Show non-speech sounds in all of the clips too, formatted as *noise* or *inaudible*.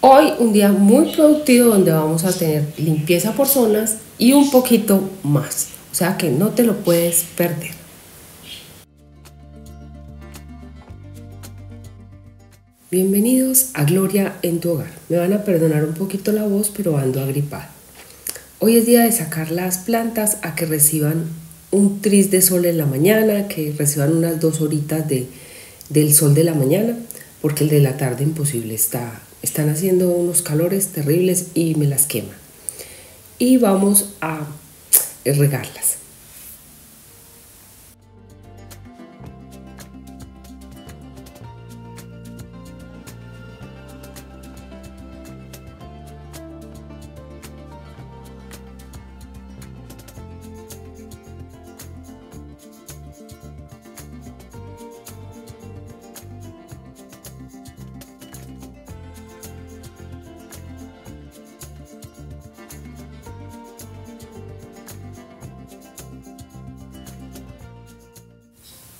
Hoy un día muy productivo donde vamos a tener limpieza por zonas y un poquito más. O sea que no te lo puedes perder. Bienvenidos a Gloria en tu hogar. Me van a perdonar un poquito la voz, pero ando agripada. Hoy es día de sacar las plantas a que reciban un tris de sol en la mañana, que reciban unas dos horitas de, del sol de la mañana, porque el de la tarde imposible está están haciendo unos calores terribles y me las queman. Y vamos a regarlas.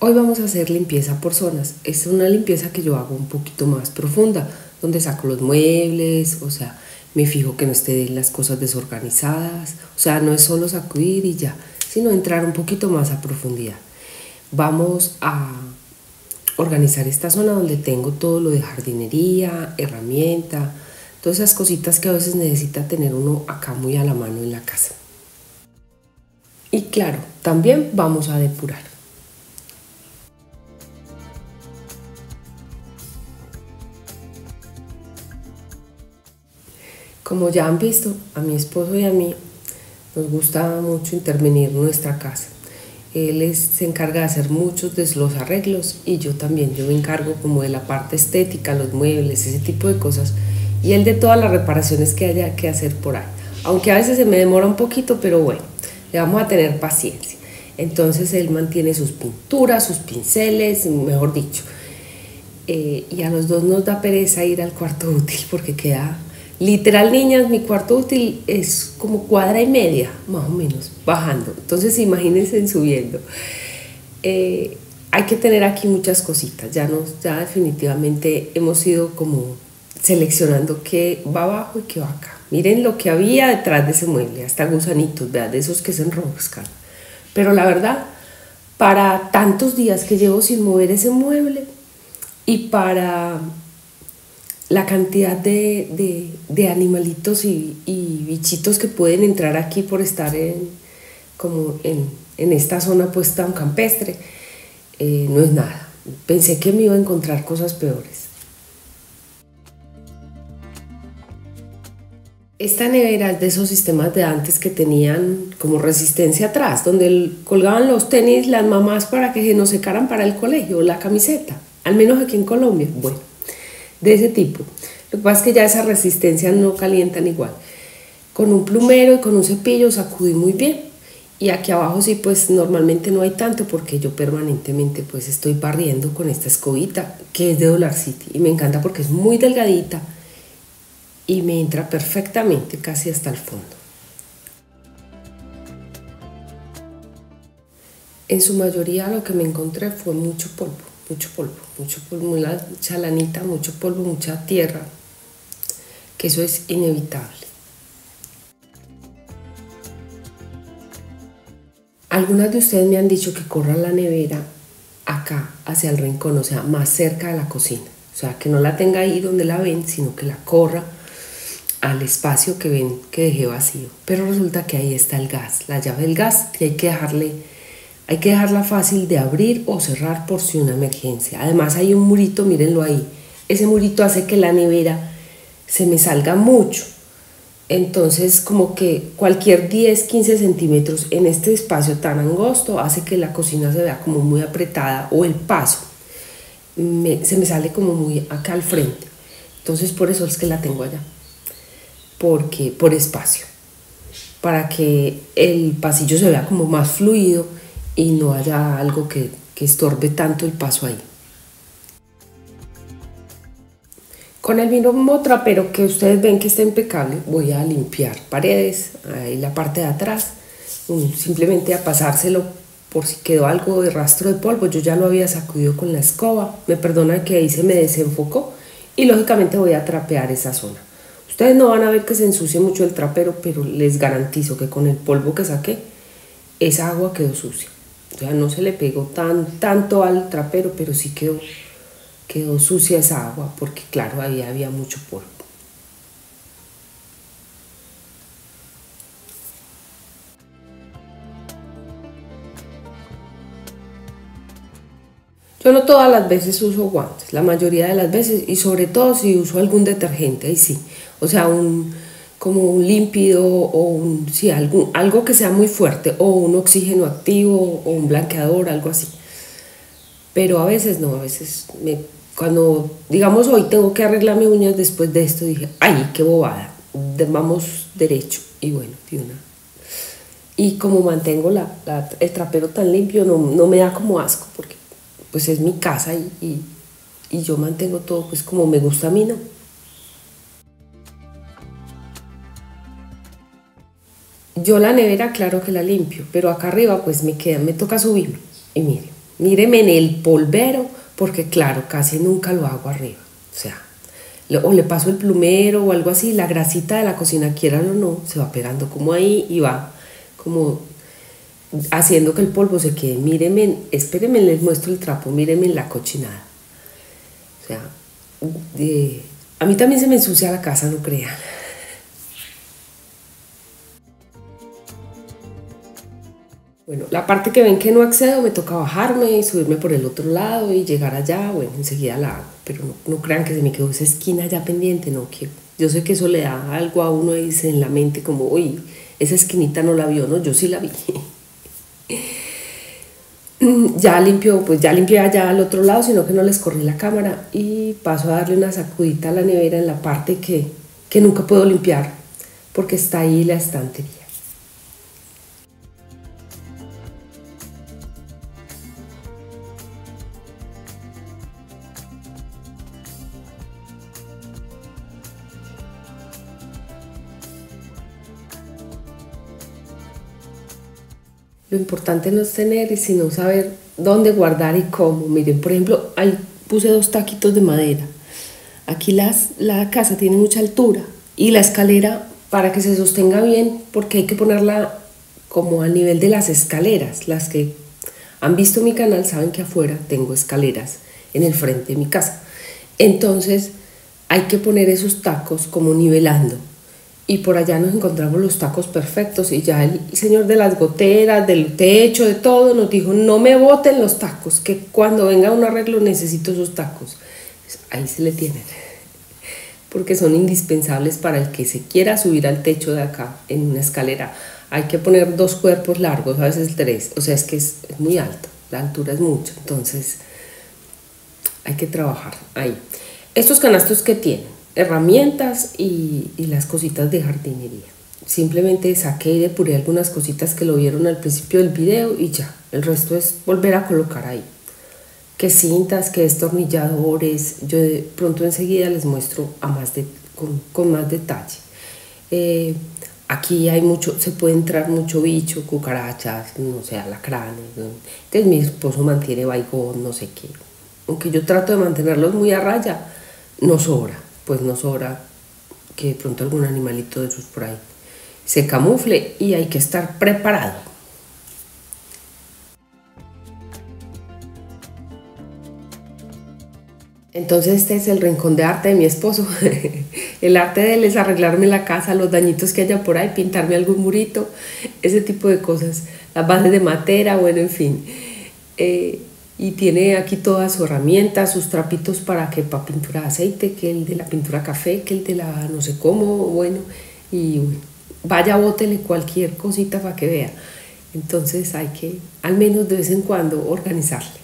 Hoy vamos a hacer limpieza por zonas. Es una limpieza que yo hago un poquito más profunda, donde saco los muebles, o sea, me fijo que no estén las cosas desorganizadas. O sea, no es solo sacudir y ya, sino entrar un poquito más a profundidad. Vamos a organizar esta zona donde tengo todo lo de jardinería, herramienta, todas esas cositas que a veces necesita tener uno acá muy a la mano en la casa. Y claro, también vamos a depurar. Como ya han visto, a mi esposo y a mí nos gusta mucho intervenir en nuestra casa. Él se encarga de hacer muchos de los arreglos y yo también, yo me encargo como de la parte estética, los muebles, ese tipo de cosas y él de todas las reparaciones que haya que hacer por ahí. Aunque a veces se me demora un poquito, pero bueno, le vamos a tener paciencia. Entonces él mantiene sus pinturas, sus pinceles, mejor dicho. Eh, y a los dos nos da pereza ir al cuarto *laughs* útil porque queda Literal, niñas, mi cuarto útil es como cuadra y media, más o menos, bajando. Entonces, imagínense subiendo. Eh, hay que tener aquí muchas cositas. Ya, nos, ya definitivamente hemos ido como seleccionando qué va abajo y qué va acá. Miren lo que había detrás de ese mueble, hasta gusanitos, de esos que se enroscan. Pero la verdad, para tantos días que llevo sin mover ese mueble y para la cantidad de, animalitos y, bichitos que pueden entrar aquí por estar en, como en, esta zona pues tan campestre, eh, no es nada. Pensé que me iba a encontrar cosas peores. Esta nevera es de esos sistemas de antes que tenían como resistencia atrás, donde colgaban los tenis las mamás para que se no secaran para el colegio, la camiseta, al menos aquí en Colombia. Bueno, de ese tipo. Lo que pasa es que ya esas resistencias no calientan igual. Con un plumero y con un cepillo sacudí muy bien. Y aquí abajo sí, pues normalmente no hay tanto porque yo permanentemente pues estoy barriendo con esta escobita que es de Dollar City. Y me encanta porque es muy delgadita y me entra perfectamente casi hasta el fondo. En su mayoría lo que me encontré fue mucho polvo mucho polvo, mucho polvo, mucha lanita, mucho polvo, mucha tierra, que eso es inevitable. Algunas de ustedes me han dicho que corra la nevera acá, hacia el rincón, o sea, más cerca de la cocina. O sea, que no la tenga ahí donde la ven, sino que la corra al espacio que ven que dejé vacío. Pero resulta que ahí está el gas, la llave del gas, que hay que dejarle hay que dejarla fácil de abrir o cerrar por si una emergencia. Además hay un murito, mírenlo ahí. Ese murito hace que la nevera se me salga mucho. Entonces como que cualquier 10, 15 centímetros en este espacio tan angosto hace que la cocina se vea como muy apretada o el paso se me sale como muy acá al frente. Entonces por eso es que la tengo allá. Porque por espacio. Para que el pasillo se vea como más fluido y no haya algo que, estorbe tanto el paso ahí. Con el mismo trapero que ustedes ven que está impecable, voy a limpiar paredes, ahí la parte de atrás, simplemente a pasárselo por si quedó algo de rastro de polvo. Yo ya lo había sacudido con la escoba, me perdona que ahí se me desenfocó y lógicamente voy a trapear esa zona. Ustedes no van a ver que se ensucie mucho el trapero, pero les garantizo que con el polvo que saqué, esa agua quedó sucia. O sea, no se le pegó tan, tanto al trapero, pero sí quedó, quedó sucia esa agua, porque claro, ahí había mucho polvo. Yo no todas las veces uso guantes, la mayoría de las veces, y sobre todo si uso algún detergente, ahí sí. O sea, un, como un límpido o un, sí, algún, algo que sea muy fuerte, o un oxígeno activo, o un blanqueador, algo así. Pero a veces no, a veces me, cuando, digamos, hoy tengo que arreglar mis uñas después de esto, dije, ay, qué bobada, vamos derecho. Y bueno, de una. Y como mantengo la, el trapero tan limpio, no, no me da como asco, porque pues es mi casa y, yo mantengo todo pues como me gusta a mí, ¿no? Yo la nevera claro que la limpio, pero acá arriba pues me queda, me toca subirme. Y mire, míreme en el polvero, porque claro, casi nunca lo hago arriba. O sea, o le paso el plumero o algo así, la grasita de la cocina, quieran o no, se va pegando como ahí y va como haciendo que el polvo se quede. Mírenme, espérenme, les muestro el trapo, mírenme la cochinada. O sea, a mí también se me ensucia la casa, no crean. Bueno, la parte que ven que no accedo me toca bajarme y subirme por el otro lado y llegar allá, bueno, enseguida la hago, pero no, crean que se me quedó esa esquina ya pendiente, no, que yo sé que eso le da algo a uno y dice en la mente como, uy, esa esquinita no la vio, no, yo sí la vi. *laughs* ya limpio, pues ya limpié allá al otro lado, sino que no les corrí la cámara y paso a darle una sacudita a la nevera en la parte que, que nunca puedo limpiar porque está ahí la estantería. Lo importante no es tener, sino saber dónde guardar y cómo. Miren, por ejemplo, ahí puse dos taquitos de madera. Aquí las, la casa tiene mucha altura y la escalera para que se sostenga bien, porque hay que ponerla como a nivel de las escaleras. Las que han visto mi canal saben que afuera tengo escaleras en el frente de mi casa. Entonces hay que poner esos tacos como nivelando y por allá nos encontramos los tacos perfectos y ya el señor de las goteras, del techo, de todo, nos dijo, no me boten los tacos, que cuando venga un arreglo necesito esos tacos. Ahí se le tienen, porque son indispensables para el que se quiera subir al techo de acá en una escalera. Hay que poner dos cuerpos largos, a veces tres, o sea, es que es, es muy alto, la altura es mucho, entonces hay que trabajar ahí. Estos canastos que tienen, herramientas y, las cositas de jardinería. Simplemente saqué y depuré algunas cositas que lo vieron al principio del video y ya. El resto es volver a colocar ahí. Que cintas, que destornilladores. Yo pronto enseguida les muestro a más de, con, más detalle. Eh, aquí hay mucho, se puede entrar mucho bicho, cucarachas, no sé, alacranes. Entonces mi esposo mantiene baigón, no sé qué. Aunque yo trato de mantenerlos muy a raya, no sobra pues no sobra que de pronto algún animalito de esos por ahí se camufle y hay que estar preparado. Entonces este es el rincón de arte de mi esposo. *laughs* el arte de él es arreglarme la casa, los dañitos que haya por ahí, pintarme algún murito, ese tipo de cosas. Las bases de madera, bueno, en fin. Eh, y tiene aquí todas sus herramientas, sus trapitos para que para pintura de aceite, que el de la pintura café, que el de la no sé cómo, bueno, y vaya, bótele cualquier cosita para que vea. Entonces hay que, al menos de vez en cuando, organizarle.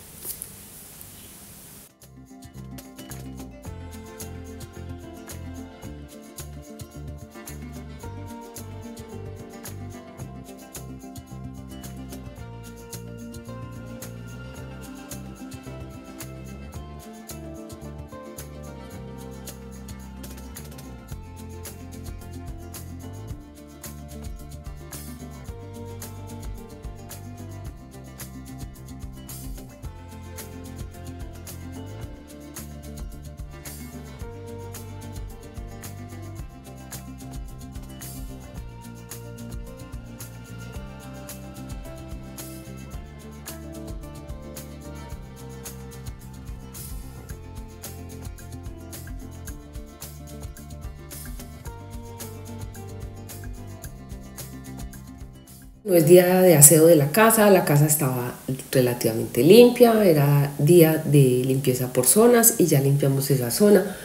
No es día de aseo de la casa, la casa estaba relativamente limpia, era día de limpieza por zonas y ya limpiamos esa zona.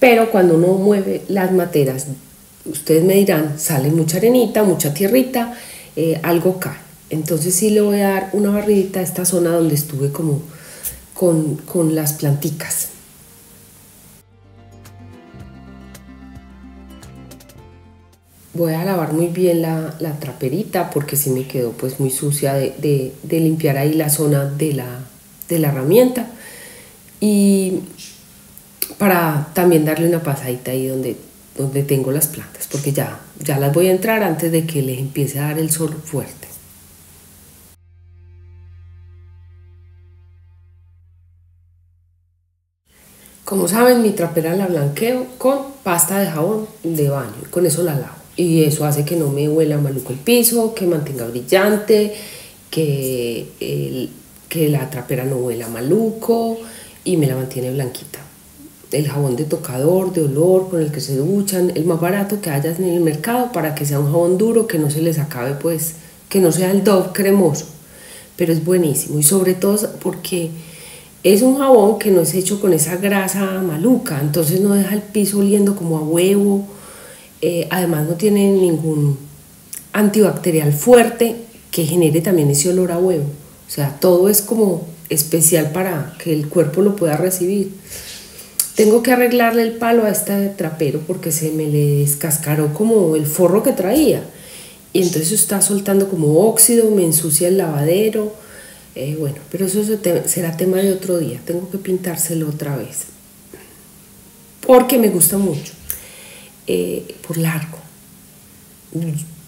Pero cuando uno mueve las materas, ustedes me dirán, sale mucha arenita, mucha tierrita, eh, algo cae. Entonces sí le voy a dar una barridita a esta zona donde estuve como con, con las planticas. Voy a lavar muy bien la, traperita porque si me quedó pues muy sucia de, limpiar ahí la zona de la, herramienta y para también darle una pasadita ahí donde, donde tengo las plantas porque ya, ya las voy a entrar antes de que les empiece a dar el sol fuerte. Como saben, mi trapera la blanqueo con pasta de jabón de baño. Con eso la lavo y eso hace que no me huela maluco el piso, que mantenga brillante, que, que la trapera no huela maluco y me la mantiene blanquita. El jabón de tocador, de olor, con el que se duchan, el más barato que haya en el mercado para que sea un jabón duro, que no se les acabe, pues, que no sea el Dove cremoso, pero es buenísimo. Y sobre todo porque es un jabón que no es hecho con esa grasa maluca, entonces no deja el piso oliendo como a huevo eh, además no tiene ningún antibacterial fuerte que genere también ese olor a huevo. O sea, todo es como especial para que el cuerpo lo pueda recibir. Tengo que arreglarle el palo a este trapero porque se me le descascaró como el forro que traía. Y entonces está soltando como óxido, me ensucia el lavadero. Eh, bueno, pero eso será tema de otro día. Tengo que pintárselo otra vez. Porque me gusta mucho. Eh, por largo.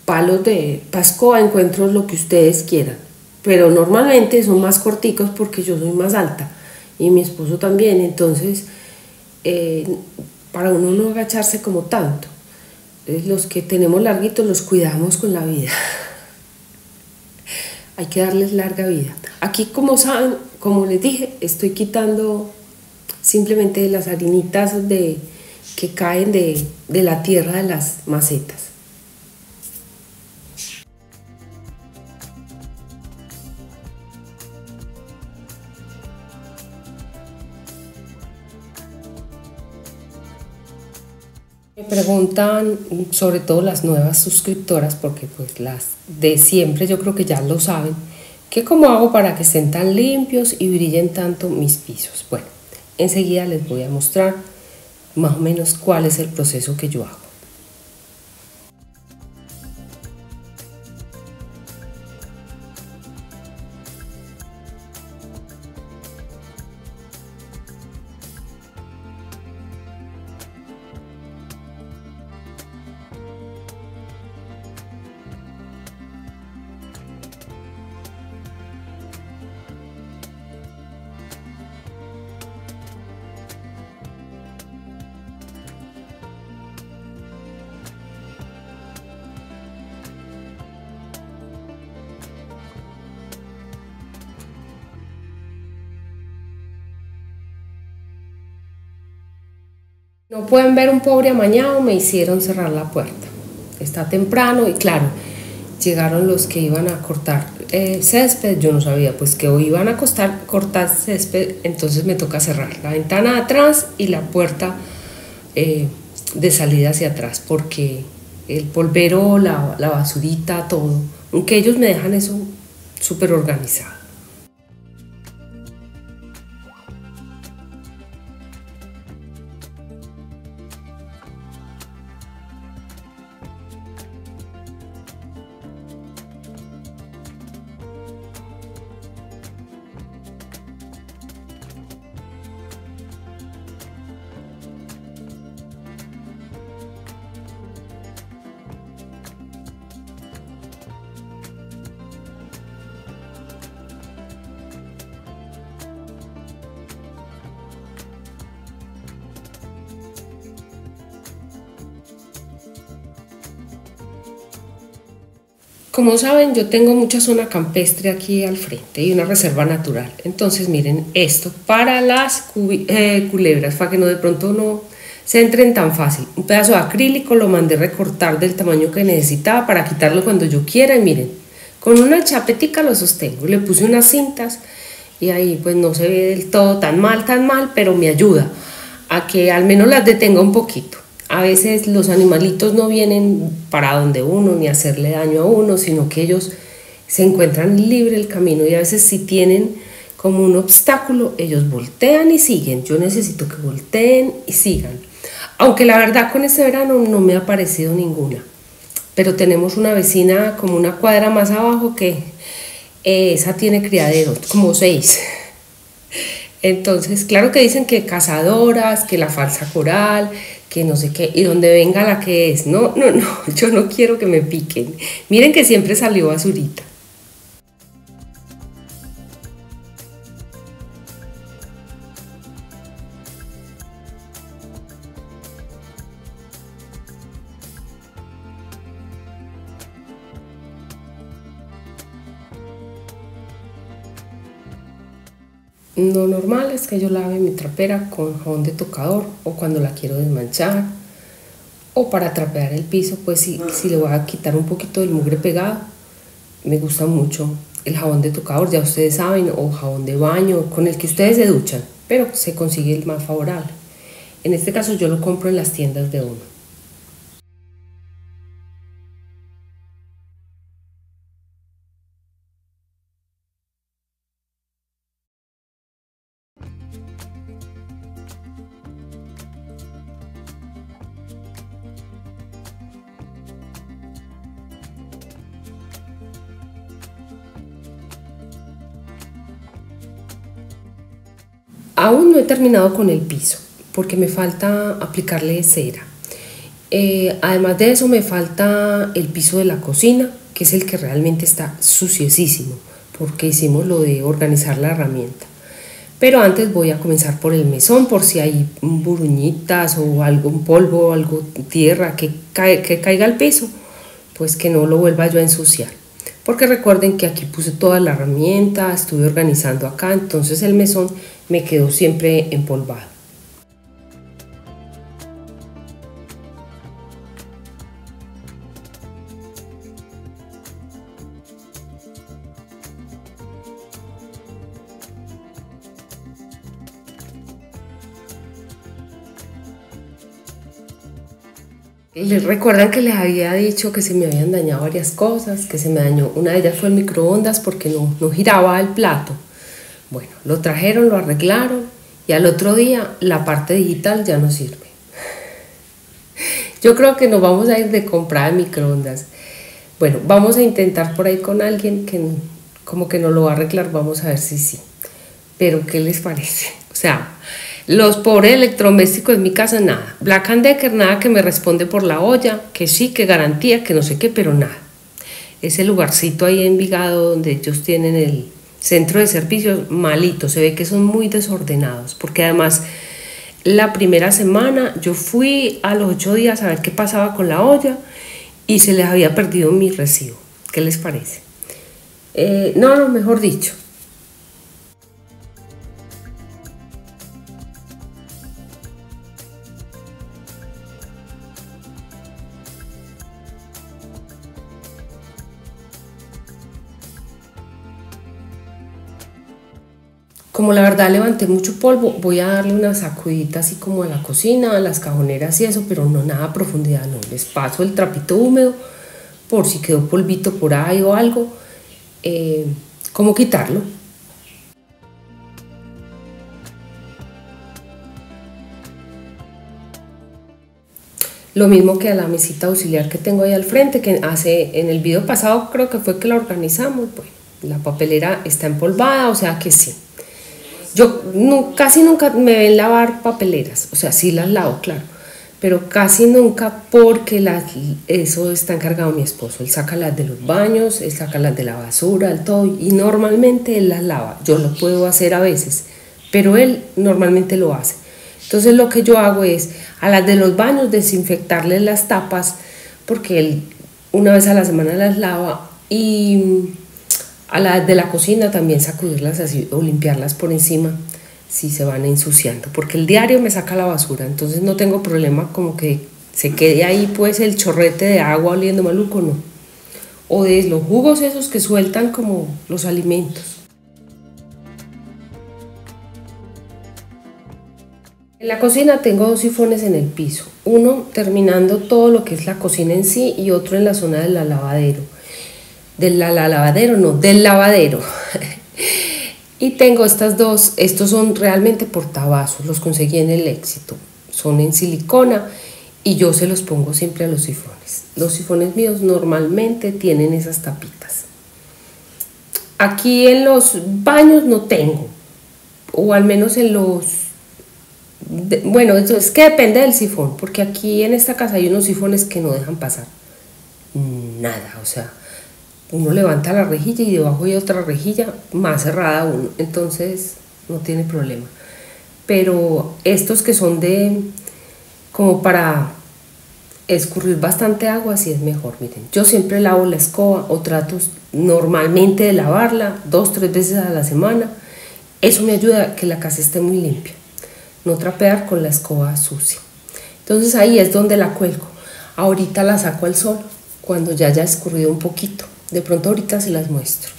Palos de pascoa encuentro lo que ustedes quieran, pero normalmente son más corticos porque yo soy más alta y mi esposo también, entonces eh, para uno no agacharse como tanto. Los que tenemos larguitos los cuidamos con la vida. *laughs* Hay que darles larga vida. Aquí, como saben, como les dije, estoy quitando simplemente las harinitas de, que caen de, la tierra de las macetas. Me preguntan sobre todo las nuevas suscriptoras, porque pues las de siempre yo creo que ya lo saben, que cómo hago para que estén tan limpios y brillen tanto mis pisos. Bueno, enseguida les voy a mostrar más o menos cuál es el proceso que yo hago. No pueden ver un pobre amañado, me hicieron cerrar la puerta. Está temprano y claro, llegaron los que iban a cortar césped, yo no sabía pues que hoy iban a costar, cortar césped, entonces me toca cerrar la ventana atrás y la puerta eh, de salida hacia atrás porque el polvero, la, la basurita, todo, aunque ellos me dejan eso súper organizado. Como saben, yo tengo mucha zona campestre aquí al frente y una reserva natural. Entonces, miren esto para las eh, culebras, para que no de pronto no se entren tan fácil. Un pedazo de acrílico lo mandé recortar del tamaño que necesitaba para quitarlo cuando yo quiera y miren, Con una chapetica lo sostengo, le puse unas cintas y ahí pues no se ve del todo tan mal, tan mal, pero me ayuda a que al menos las detenga un poquito. A veces los animalitos no vienen para donde uno ni hacerle daño a uno, sino que ellos se encuentran libre el camino y a veces si tienen como un obstáculo, ellos voltean y siguen. Yo necesito que volteen y sigan. Aunque la verdad con este verano no me ha parecido ninguna. Pero tenemos una vecina como una cuadra más abajo que eh, esa tiene criaderos, como seis. Entonces, claro que dicen que cazadoras, que la falsa coral, que no sé qué, y donde venga la que es. No, no, no, *laughs* yo no quiero que me piquen. Miren que siempre salió basurita. Lo normal es que yo lave mi trapera con jabón de tocador o cuando la quiero desmanchar o para trapear el piso, pues si, si le voy a quitar un poquito del mugre pegado, me gusta mucho el jabón de tocador, ya ustedes saben, o jabón de baño, con el que ustedes se duchan, pero se consigue el más favorable. En este caso yo lo compro en las tiendas de uno. No he terminado con el piso porque me falta aplicarle cera. Eh, además de eso me falta el piso de la cocina, que es el que realmente está suciesísimo, porque hicimos lo de organizar la herramienta. Pero antes voy a comenzar por el mesón, por si hay buruñitas o algún polvo, algo tierra que, que caiga al piso, pues que no lo vuelva yo a ensuciar. Porque recuerden que aquí puse toda la herramienta, estuve organizando acá, entonces el mesón me quedó siempre empolvado. Les recuerdan que les había dicho que se me habían dañado varias cosas, que se me dañó. Una de ellas fue el microondas porque no, no giraba el plato. Bueno, lo trajeron, lo arreglaron y al otro día la parte digital ya no sirve. Yo creo que nos vamos a ir de comprar microondas. Bueno, vamos a intentar por ahí con alguien que como que no lo va a arreglar, vamos a ver si sí. Pero ¿qué les parece? O sea, los pobres electrodomésticos en mi casa, nada. Black Decker, nada que me responde por la olla, que sí, que garantía, que no sé qué, pero nada. Ese lugarcito ahí en Vigado donde ellos tienen el, centro de servicios malito, se ve que son muy desordenados, porque además la primera semana yo fui a los ocho días a ver qué pasaba con la olla y se les había perdido mi recibo. ¿Qué les parece? Eh, no, no, mejor dicho, Como la verdad levanté mucho polvo, voy a darle una sacudita así como a la cocina, a las cajoneras y eso, pero no nada a profundidad, no. Les paso el trapito húmedo por si quedó polvito por ahí o algo, eh, ¿cómo quitarlo? Lo mismo que a la mesita auxiliar que tengo ahí al frente, que hace en el video pasado creo que fue que la organizamos. Bueno, la papelera está empolvada, o sea que sí. Yo casi nunca me ven lavar papeleras, o sea, sí las lavo, claro, pero casi nunca porque eso está encargado mi esposo. Él saca las de los baños, él saca las de la basura, el todo, y normalmente él las lava. Yo lo puedo hacer a veces, pero él normalmente lo hace. Entonces lo que yo hago es a las de los baños desinfectarles las tapas, porque él una vez a la semana las lava y a las de la cocina también sacudirlas así o limpiarlas por encima si se van ensuciando, porque el diario me saca la basura, entonces no tengo problema como que se quede ahí pues el chorrete de agua oliendo maluco, no. o de los jugos esos que sueltan como los alimentos. En la cocina tengo dos sifones en el piso, uno terminando todo lo que es la cocina en sí y otro en la zona del lavadero. Del la, lavadero, no, del lavadero. y tengo estas dos, estos son realmente portavasos, los conseguí en el éxito. Son en silicona y yo se los pongo siempre a los sifones. Los sifones míos normalmente tienen esas tapitas. Aquí en los baños no tengo, o al menos en los... bueno, eso es que depende del sifón, porque aquí en esta casa hay unos sifones que no dejan pasar nada, o sea, uno levanta la rejilla y debajo hay otra rejilla más cerrada uno, entonces no tiene problema. Pero estos que son de como para escurrir bastante agua, si es mejor. Miren, yo siempre lavo la escoba o trato normalmente de lavarla dos, tres veces a la semana. Eso me ayuda a que la casa esté muy limpia, no trapear con la escoba sucia. Entonces ahí es donde la cuelgo. Ahorita la saco al sol cuando ya haya escurrido un poquito. De pronto ahorita se las muestro.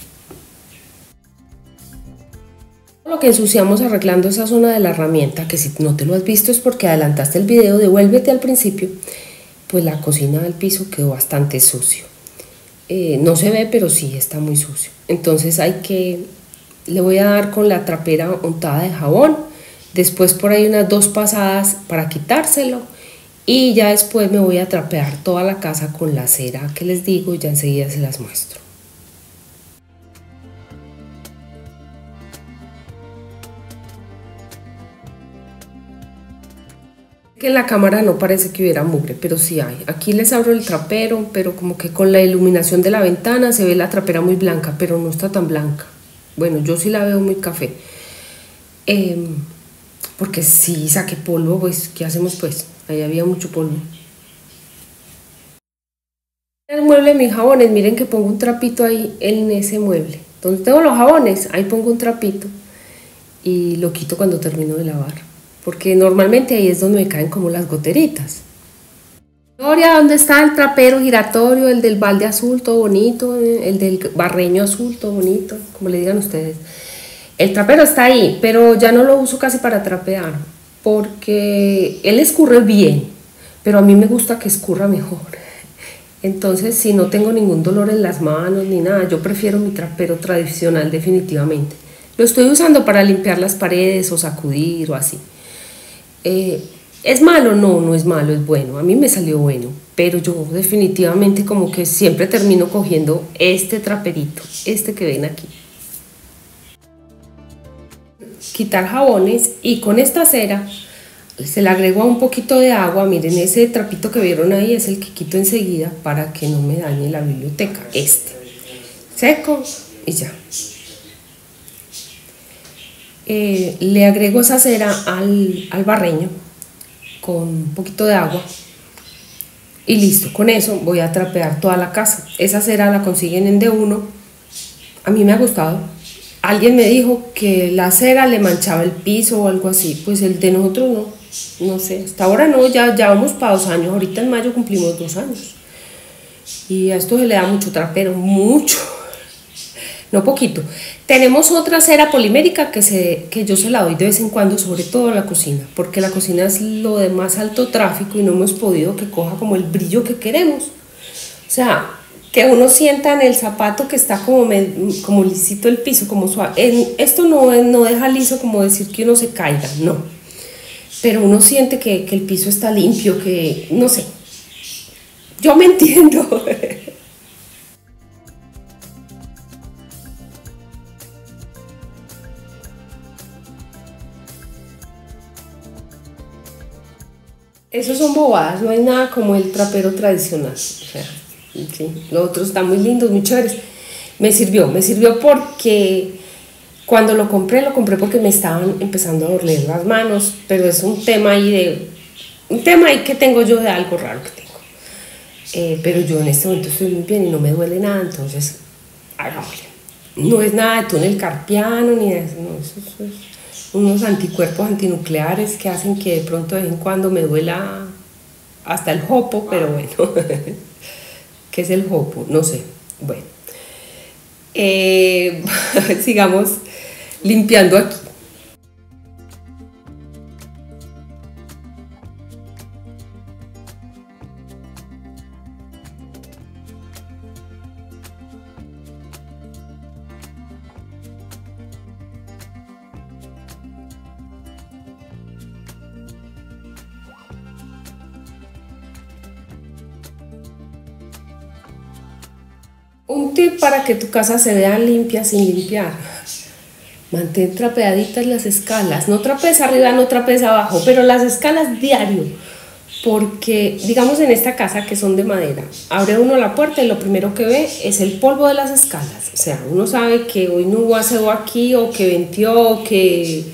Lo que ensuciamos arreglando esa zona de la herramienta, que si no te lo has visto es porque adelantaste el video, devuélvete al principio, pues la cocina del piso quedó bastante sucio. Eh, no se ve, pero sí está muy sucio. Entonces hay que, le voy a dar con la trapera untada de jabón, después por ahí unas dos pasadas para quitárselo y ya después me voy a trapear toda la casa con la cera que les digo y ya enseguida se las muestro. Que en la cámara no parece que hubiera mugre, pero sí hay. Aquí les abro el trapero, pero como que con la iluminación de la ventana se ve la trapera muy blanca, pero no está tan blanca. Bueno, yo sí la veo muy café. Em, porque si saqué polvo, pues, ¿qué hacemos pues? Ahí había mucho polvo. El mueble de mis jabones, miren que pongo un trapito ahí en ese mueble. Donde tengo los jabones, ahí pongo un trapito y lo quito cuando termino de lavar porque normalmente ahí es donde me caen como las goteritas. Gloria, ¿dónde está el trapero giratorio, el del balde azul, todo bonito, el del barreño azul, todo bonito, como le digan ustedes? El trapero está ahí, pero ya no lo uso casi para trapear, porque él escurre bien, pero a mí me gusta que escurra mejor. Entonces, si no tengo ningún dolor en las manos ni nada, yo prefiero mi trapero tradicional definitivamente. Lo estoy usando para limpiar las paredes o sacudir o así. Eh, ¿Es malo? No, no es malo, es bueno. A mí me salió bueno, pero yo definitivamente como que siempre termino cogiendo este traperito, este que ven aquí. Quitar jabones y con esta cera se le agrego un poquito de agua. Miren, ese trapito que vieron ahí es el que quito enseguida para que no me dañe la biblioteca. Este. Seco y ya. Eh, le agrego esa cera al, al barreño con un poquito de agua y listo, con eso voy a trapear toda la casa. Esa cera la consiguen en D1. A mí me ha gustado. Alguien me dijo que la cera le manchaba el piso o algo así. Pues el de nosotros no. No sé. Hasta ahora no. Ya, ya vamos para dos años. Ahorita en mayo cumplimos dos años. Y a esto se le da mucho trapero. Mucho *laughs* no poquito. Tenemos otra cera polimérica que, se, que yo se la doy de vez en cuando, sobre todo a la cocina, porque la cocina es lo de más alto tráfico y no hemos podido que coja como el brillo que queremos. O sea, que uno sienta en el zapato que está como, como lisito el piso, como suave. Esto no, no deja liso como decir que uno se caiga, no. Pero uno siente que, que el piso está limpio, que no sé. Yo me *laughs* entiendo. Esos son bobadas, no hay nada como el trapero tradicional. O sea, sí, lo otro está muy lindo, muy chévere. Me sirvió, me sirvió porque cuando lo compré, lo compré porque me estaban empezando a doler las manos, pero es un tema ahí de, un tema ahí que tengo yo de algo raro que tengo. Eh, pero yo en este momento estoy muy bien y no me duele nada, entonces hagámosle. No es nada de túnel carpiano ni de eso, no, eso es unos anticuerpos antinucleares que hacen que de pronto de vez en cuando me duela hasta el jopo, pero bueno, *laughs* ¿qué es el jopo? No sé. Bueno, eh, *laughs* sigamos limpiando aquí. Un tip para que tu casa se vea limpia sin limpiar. Mantén trapeaditas las escalas. No trapees arriba, no trapees abajo, pero las escalas diario. Porque, digamos, en esta casa que son de madera, abre uno la puerta y lo primero que ve es el polvo de las escalas. O sea, uno sabe que hoy no hubo aseo aquí, o que ventió, o que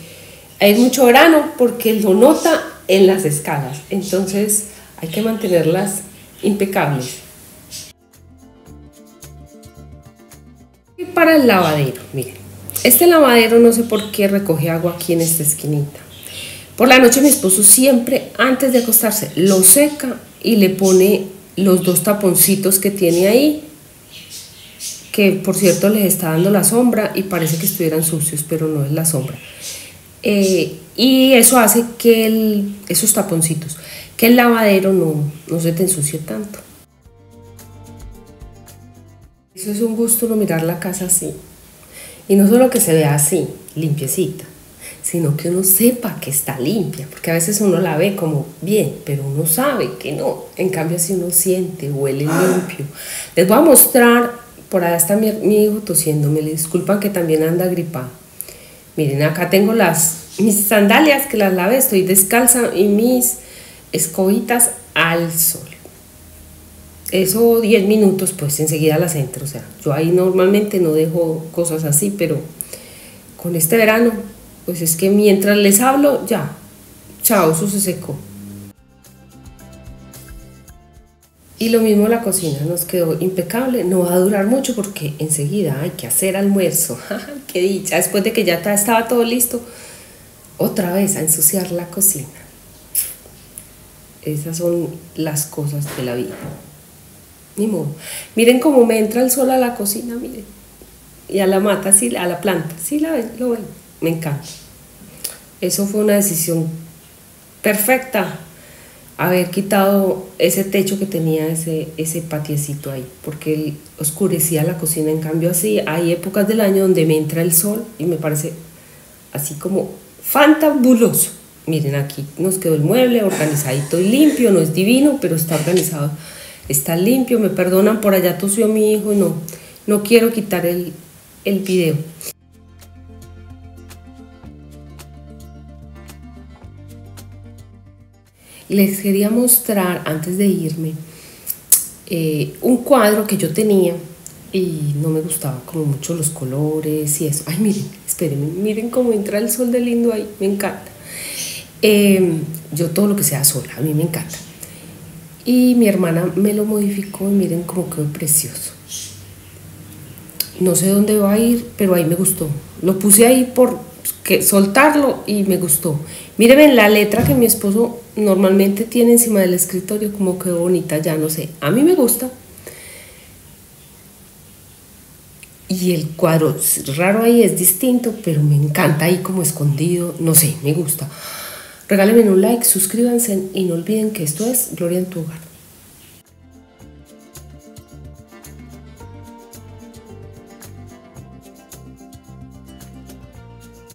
hay mucho verano, porque lo nota en las escalas. Entonces, hay que mantenerlas impecables. Para el lavadero, miren. Este lavadero no sé por qué recoge agua aquí en esta esquinita. Por la noche mi esposo siempre, antes de acostarse, lo seca y le pone los dos taponcitos que tiene ahí, que por cierto les está dando la sombra y parece que estuvieran sucios, pero no es la sombra. Eh, y eso hace que el, esos taponcitos, que el lavadero no, no se te ensucie tanto. Eso es un gusto no mirar la casa así. Y no solo que se vea así, limpiecita, sino que uno sepa que está limpia, porque a veces uno la ve como bien, pero uno sabe que no. En cambio, si uno siente, huele limpio. Les voy a mostrar, por allá está mi, hijo tosiendo, me disculpan que también anda gripado. Miren, acá tengo las, mis sandalias que las lavé, estoy descalza y mis escobitas al sol eso 10 minutos, pues enseguida las entro. O sea, yo ahí normalmente no dejo cosas así, pero con este verano, pues es que mientras les hablo, ya, chao, eso se secó. Y lo mismo la cocina, nos quedó impecable, no va a durar mucho porque enseguida hay que hacer almuerzo. *laughs* ¡Qué dicha! Después de que ya estaba todo listo, otra vez a ensuciar la cocina. Esas son las cosas de la vida. Ni modo. Miren cómo me entra el sol a la cocina, miren. Y a la mata, sí, a la planta. Sí, la ven, lo ven. Me encanta. Eso fue una decisión perfecta. Haber quitado ese techo que tenía ese, ese patiecito ahí. Porque oscurecía la cocina. En cambio, así hay épocas del año donde me entra el sol y me parece así como fantabuloso. Miren, aquí nos quedó el mueble organizadito y limpio. No es divino, pero está organizado está limpio, me perdonan, por allá tosió mi hijo no, no quiero quitar el, el video. Les quería mostrar antes de irme eh, un cuadro que yo tenía y no me gustaba como mucho los colores y eso. Ay, miren, espérenme, miren cómo entra el sol de lindo ahí, me encanta. Eh, yo todo lo que sea sol, a mí me encanta. Y mi hermana me lo modificó y miren cómo quedó precioso. No sé dónde va a ir, pero ahí me gustó. Lo puse ahí por que soltarlo y me gustó. Miren la letra que mi esposo normalmente tiene encima del escritorio, como quedó bonita, ya no sé. A mí me gusta. Y el cuadro raro ahí es distinto, pero me encanta ahí como escondido. No sé, me gusta. Regálenme un like, suscríbanse y no olviden que esto es Gloria en tu hogar.